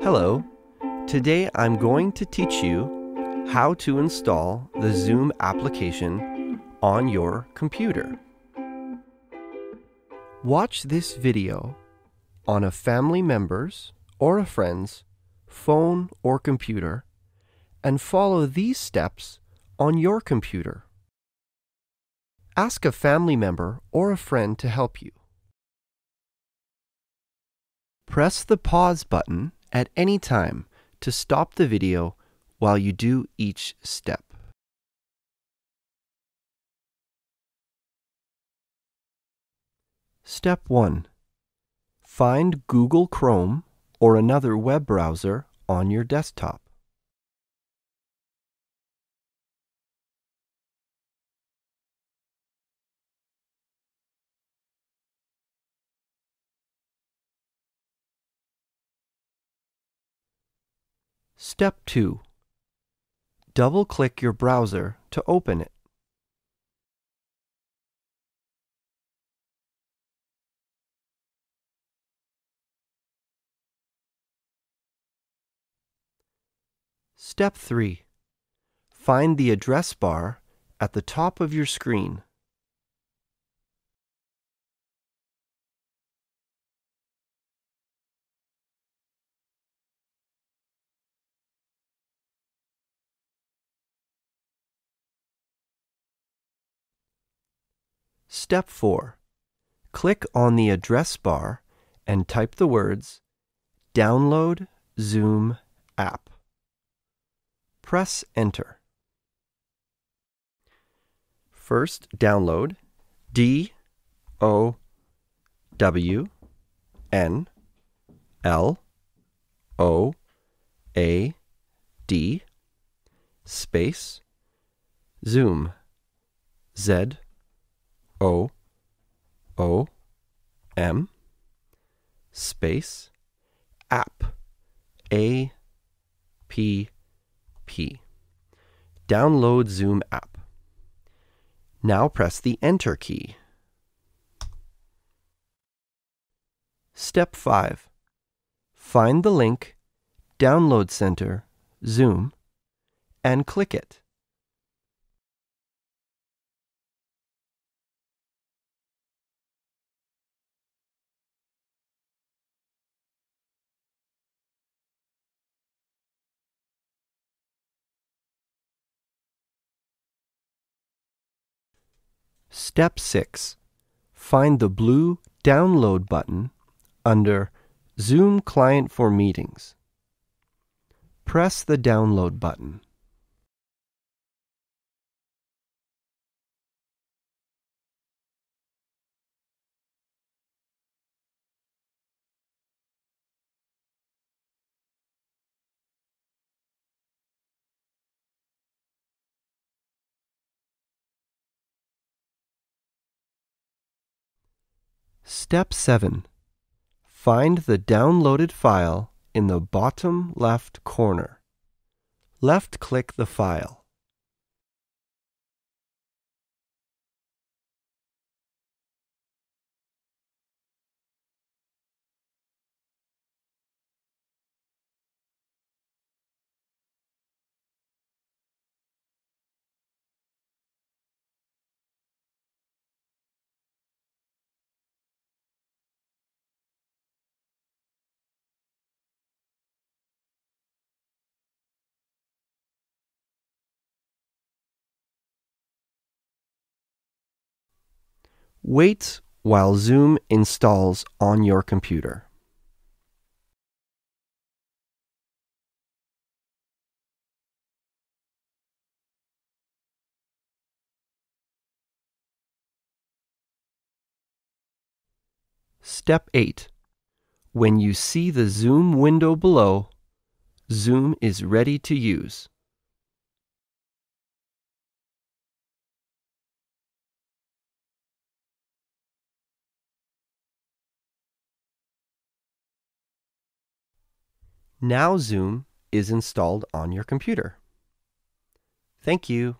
Hello, today I'm going to teach you how to install the Zoom application on your computer. Watch this video on a family member's or a friend's phone or computer and follow these steps on your computer. Ask a family member or a friend to help you. Press the pause button at any time to stop the video while you do each step. Step 1. Find Google Chrome or another web browser on your desktop. Step 2. Double-click your browser to open it. Step 3. Find the address bar at the top of your screen. Step 4. Click on the address bar and type the words Download Zoom app. Press Enter. First, download D O W N L O A D space Zoom Z O O M space app A P P. Download Zoom app. Now press the Enter key. Step 5. Find the link Download Center Zoom and click it. Step 6. Find the blue Download button under Zoom Client for Meetings. Press the Download button. Step 7. Find the downloaded file in the bottom left corner. Left-click the file. Wait while Zoom installs on your computer. Step 8. When you see the Zoom window below, Zoom is ready to use. Now Zoom is installed on your computer. Thank you.